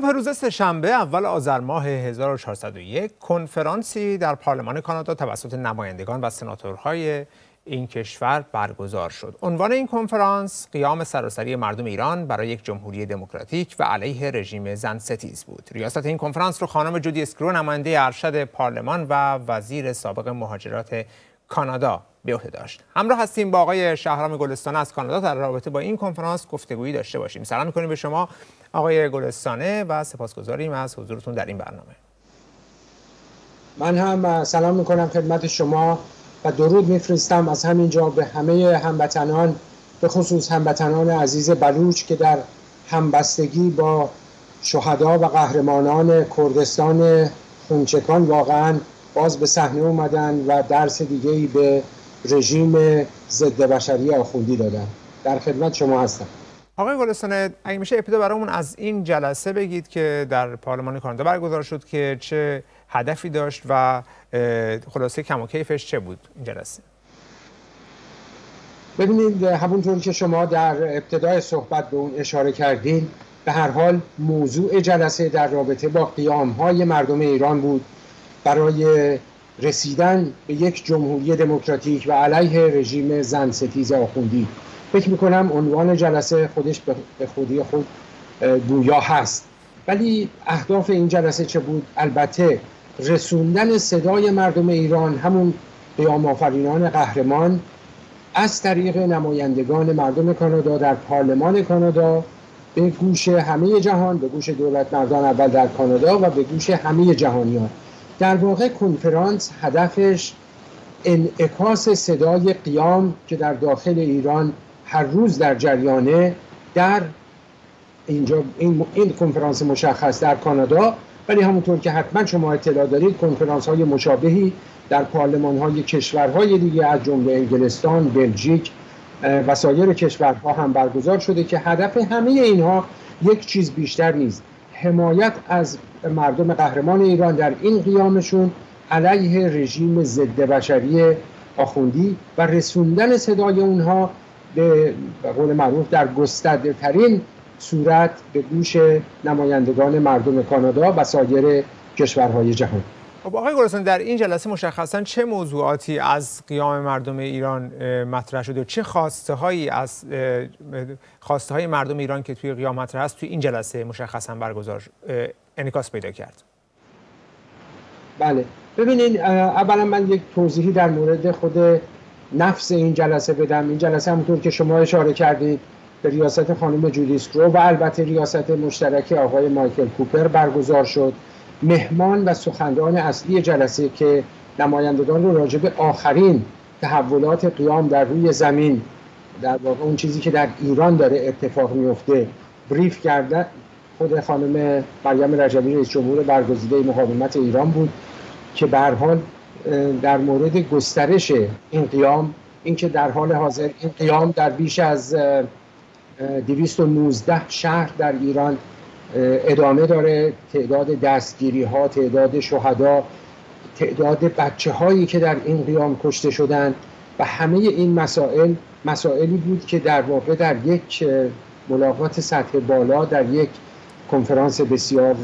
صبح روز سهشنبه اول آذر ماه 1401 کنفرانسی در پارلمان کانادا توسط نمایندگان و سناتورهای این کشور برگزار شد. عنوان این کنفرانس قیام سراسری مردم ایران برای یک جمهوری دموکراتیک و علیه رژیم زن ستیز بود. ریاست این کنفرانس رو خانم جودی اسکرو نماینده ارشد پارلمان و وزیر سابق مهاجرات کانادا به عهده داشت. همراه هستیم با آقای شهرام گلستانه از کانادا در رابطه با این کنفرانس گفتگویی داشته باشیم. سلام می‌کنیم به شما آقای گلستانه و سپاسگزاریم از حضورتون در این برنامه. من هم سلام می‌کنم خدمت شما و درود میفرستم از همینجا به همه هموطنان به خصوص هموطنان عزیز بلوچ که در همبستگی با شهدا و قهرمانان کردستان خونچکان واقعا باز به صحنه اومدن و درس دیگه ای به رژیم ضد بشری آخوندی دادن. در خدمت شما هستم. آقای گلستانه اگه میشه ابتدا برامون از این جلسه بگید که در پارلمان کانادا برگزار شد که چه هدفی داشت و خلاصه کم و کیفش چه بود این جلسه؟ ببینید همونطور که شما در ابتدای صحبت به اون اشاره کردین به هر حال موضوع جلسه در رابطه با قیام های مردم ایران بود. برای رسیدن به یک جمهوری دموکراتیک و علیه رژیم زن ستیز آخوندی. فکر می‌کنم عنوان جلسه خودش به خودی خود گویا هست. ولی اهداف این جلسه چه بود؟ البته رسوندن صدای مردم ایران همون قیام آفرینان قهرمان از طریق نمایندگان مردم کانادا در پارلمان کانادا به گوش همه جهان به گوش دولت مردان اول در کانادا و به گوش همه جهانیان. در واقع کنفرانس هدفش انعکاس صدای قیام که در داخل ایران هر روز در جریانه در اینجا این, این کنفرانس مشخص در کانادا. ولی همونطور که حتما شما اطلاع دارید کنفرانس های مشابهی در پارلمان های کشورهای دیگه از جمله انگلستان، بلژیک و سایر کشورها هم برگزار شده که هدف همه اینها یک چیز بیشتر نیست. حمایت از مردم قهرمان ایران در این قیامشون علیه رژیم ضد بشری آخوندی و رسوندن صدای اونها به قول معروف در گسترده ترین صورت به گوش نمایندگان مردم کانادا و سایر کشورهای جهان. خب آقای گلستان در این جلسه مشخصا چه موضوعاتی از قیام مردم ایران مطرح شده؟ و چه خواسته هایی از خواسته های مردم ایران که توی قیام مطرح است توی این جلسه مشخصا برگزار انعکاس پیدا کرد؟ بله. ببینید اولا من یک توضیحی در مورد خود نفس این جلسه بدم. این جلسه همونطور که شما اشاره کردید به ریاست خانم جودیسکرو و البته ریاست مشترک آقای مایکل کوپر برگزار شد. مهمان و سخنران اصلی جلسه که نمایندگان رو راجع به آخرین تحولات قیام در روی زمین در واقع اون چیزی که در ایران داره اتفاق میفته بریف کرده خود خانم مریم رجبی رئیس جمهور برگزیده مقاومت ایران بود که به حال در مورد گسترش این قیام اینکه در حال حاضر این قیام در بیش از 219 شهر در ایران ادامه داره. تعداد دستگیری ها تعداد شهدا تعداد بچه هایی که در این قیام کشته شدن و همه این مسائل مسائلی بود که در واقع در یک ملاقات سطح بالا در یک کنفرانس بسیار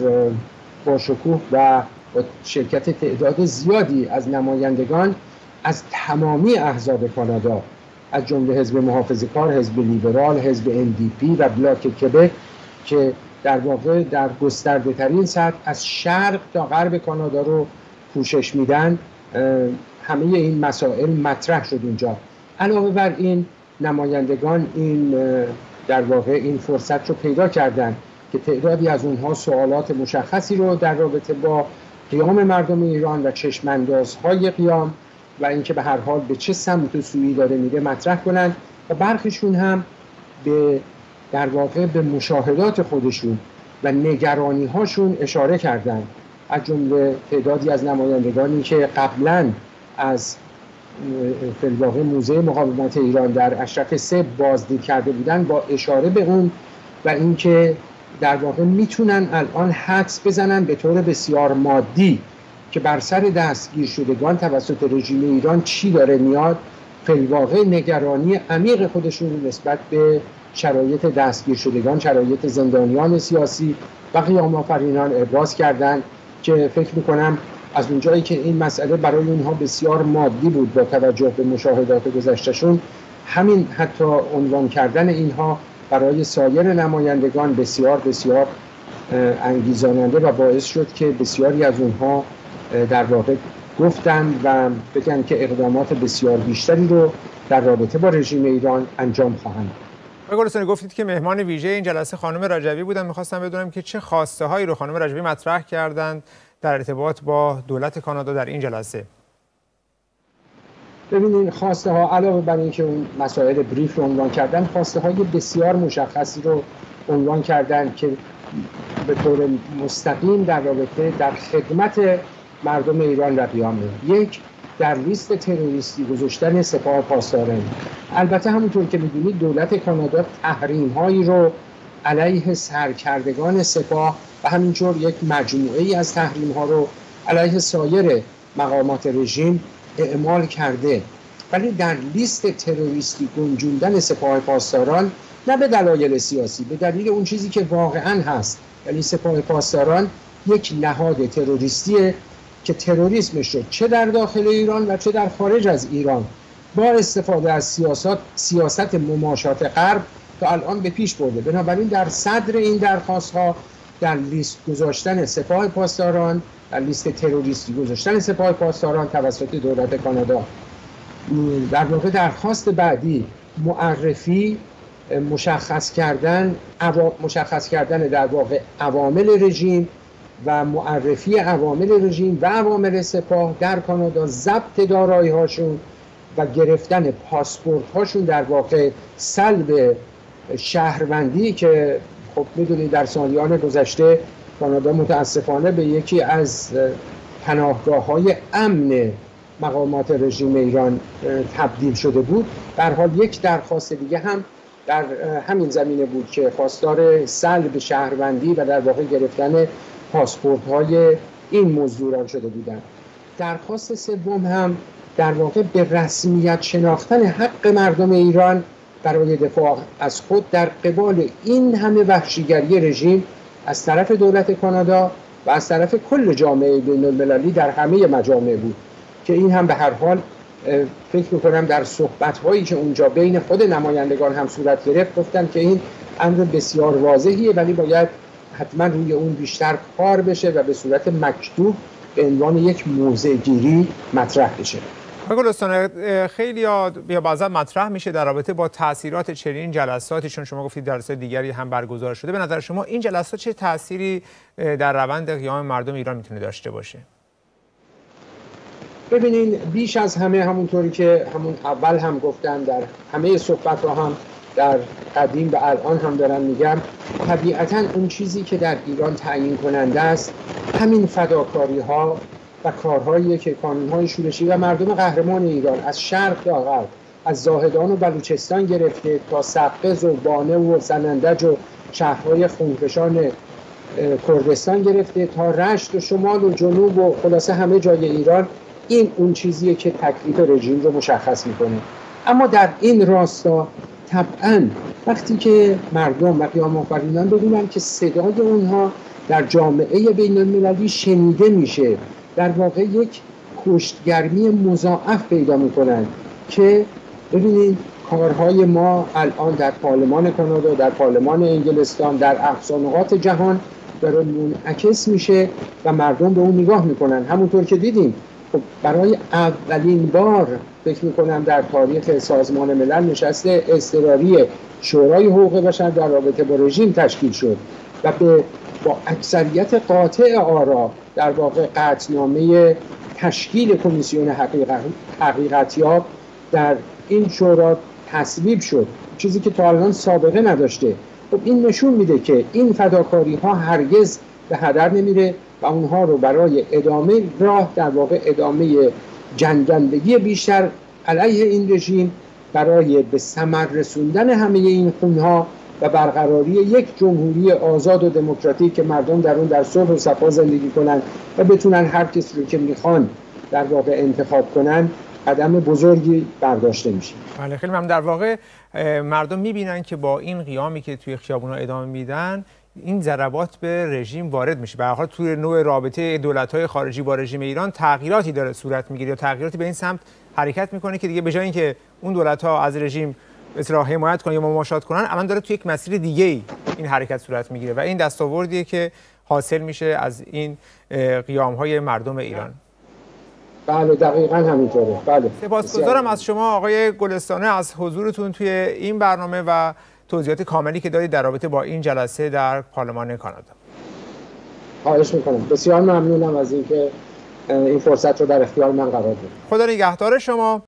باشکوه و با شرکت تعداد زیادی از نمایندگان از تمامی احزاب کانادا از جمله حزب محافظه کار، حزب لیبرال، حزب NDP و بلاک کبک که در واقع در گسترده ترین سطح از شرق تا غرب کانادا رو پوشش میدن همه این مسائل مطرح شد اونجا علاوه بر این نمایندگان این در واقع این فرصت رو پیدا کردن که تعدادی از اونها سوالات مشخصی رو در رابطه با قیام مردم ایران و چشماندازهای قیام و اینکه به هر حال به چه سمت و سویی داره میره مطرح کنند و برخیشون هم به در واقع به مشاهدات خودشون و نگرانی هاشون اشاره کردند از جمله تعدادی از نمایندگانی که قبلا از فلواقع موزه مقاومت ایران در اشرف سه بازدید کرده بودن با اشاره به اون و اینکه در واقع می‌تونن الان حدس بزنن به طور بسیار مادی که بر سر دستگیر شدگان توسط رژیم ایران چی داره میاد. فلواقع نگرانی عمیق خودشون نسبت به شرایط دستگیر شدگان شرایط زندانیان سیاسی و قیام آفرینان ابراز کردند که فکر می‌کنم از اونجایی که این مسئله برای اونها بسیار مادی بود با توجه به مشاهدات گذشتهشون همین حتی عنوان کردن اینها برای سایر نمایندگان بسیار بسیار انگیزاننده و باعث شد که بسیاری از اونها در واقع گفتند و بگن که اقدامات بسیار بیشتری رو در رابطه با رژیم ایران انجام خواهند. گلستانی گفتید که مهمان ویژه این جلسه خانم رجوی بودن. می‌خواستم بدونم که چه خواسته هایی رو خانم رجوی مطرح کردند در ارتباط با دولت کانادا در این جلسه. ببینید خواسته ها علاوه بر اینکه اون مسائل بریف رو عنوان کردن خواسته های بسیار مشخصی رو عنوان کردن که به طور مستقیم در رابطه در خدمت مردم ایران و قیام یک در لیست تروریستی گذاشتن سپاه پاسداران. البته همونطور که می‌دونید دولت کانادا تحریم هایی رو علیه سرکردگان سپاه و همینطور یک مجموعه ای از تحریم ها رو علیه سایر مقامات رژیم اعمال کرده. ولی در لیست تروریستی گنجوندن سپاه پاسداران نه به دلایل سیاسی به دلیل اون چیزی که واقعا هست. یعنی سپاه پاسداران یک نهاد تروریستیه که تروریسمش رو چه در داخل ایران و چه در خارج از ایران با استفاده از سیاست سیاست مماشات غرب تا الان به پیش برده. بنابراین در صدر این درخواست ها در لیست گذاشتن سپاه پاسداران در لیست تروریستی گذاشتن سپاه پاسداران توسط دولت کانادا. در واقع درخواست بعدی معرفی مشخص کردن مشخص کردن در واقع عوامل رژیم و معرفی عوامل رژیم و عوامل سپاه در کانادا ضبط دارایی هاشون و گرفتن پاسپورت هاشون در واقع سلب شهروندی که خب می‌دونید در سالیان گذشته کانادا متاسفانه به یکی از پناهگاه های امن مقامات رژیم ایران تبدیل شده بود. در حال یک درخواست دیگه هم در همین زمینه بود که خواستار سلب شهروندی و در واقع گرفتن پاسپورت های این مزدوران شده بودند. درخواست سوم هم در واقع به رسمیت شناختن حق مردم ایران برای دفاع از خود در قبال این همه وحشیگری رژیم از طرف دولت کانادا و از طرف کل جامعه بین المللی در همه مجامع بود که این هم به هر حال فکر می‌کنم در صحبت هایی که اونجا بین خود نمایندگان هم صورت گرفت گفتن که این امر بسیار واضحیه ولی باید حتما روی اون بیشتر کار بشه و به صورت مکتوب به عنوان یک موضع گیری مطرح بشه. گلستان خیلی یا بعضا مطرح میشه در رابطه با تاثیرات چنین جلساتی چون شما گفتید جلسات دیگری هم برگزار شده. به نظر شما این جلسات چه تأثیری در روند قیام مردم ایران می‌تونه داشته باشه؟ ببینین بیش از همه همونطوری که همون اول هم گفتم در همه صحبت رو هم در قدیم و الان هم دارن میگم طبیعتا اون چیزی که در ایران تعیین کننده است همین فداکاری ها و کارهایی که های شورشی و مردم قهرمان ایران از شرق تا غرب از زاهدان و بلوچستان گرفته تا سقز و بانه و زنندج و شهرهای خونکشان کردستان گرفته تا رشت و شمال و جنوب و خلاصه همه جای ایران این اون چیزیه که تکلیف رژیم رو مشخص می‌کنه. اما در این راستا طبعا وقتی که مردم و قیام ببینن که صدای اونها در جامعه بین المللی شنیده میشه در واقع یک کشتگرمی مضاعف پیدا می‌کنن که ببینید کارهای ما الان در پارلمان کانادا در پارلمان انگلستان در اقصانقات جهان داره منعکس میشه و مردم به اون نگاه می‌کنن. همونطور که دیدیم برای اولین بار فکر می‌کنم در تاریخ سازمان ملل نشسته اضطراری شورای حقوق بشر در رابطه با رژیم تشکیل شد و به با اکثریت قاطع آرا در واقع قطنامه تشکیل کمیسیون حقیقت، حقیقتیاب در این شورا تصویب شد چیزی که تا الان سابقه نداشته. خب این نشون میده که این فداکاری ها هرگز به هدر نمیره. و اونها رو برای ادامه راه در واقع ادامه جنگندگی بیشتر علیه این رژیم برای به ثمر رسوندن همه این خونها و برقراری یک جمهوری آزاد و دموکراتیک که مردم در اون در صلح و صفا زندگی کنند و بتونن هر کسی رو که می‌خوان در واقع انتخاب کنن قدم بزرگی برداشته میشه. بله خیلی من در واقع مردم می‌بینن که با این قیامی که توی خیابونا ادامه میدن این ضربات به رژیم وارد میشه. به حال توی نوع رابطه دولت‌های خارجی با رژیم ایران تغییراتی داره صورت می‌گیره یا تغییراتی به این سمت حرکت می‌کنه که دیگه به جای اینکه اون دولت‌ها از رژیم اصلاح حمایت کنن یا مماشات کنن الان داره توی یک مسیر دیگه ای این حرکت صورت می‌گیره و این دستاوردیه که حاصل میشه از این قیام های مردم ایران. بله دقیقا همینطوره. بله. سپاسگزارم از شما آقای گلستانه از حضورتون توی این برنامه و توضیحات کاملی که دارید در رابطه با این جلسه در پارلمان کانادا. خواهش می‌کنم. بسیار ممنونم از اینکه این فرصت رو در اختیار من قرار دادید. خدا نگهدار شما.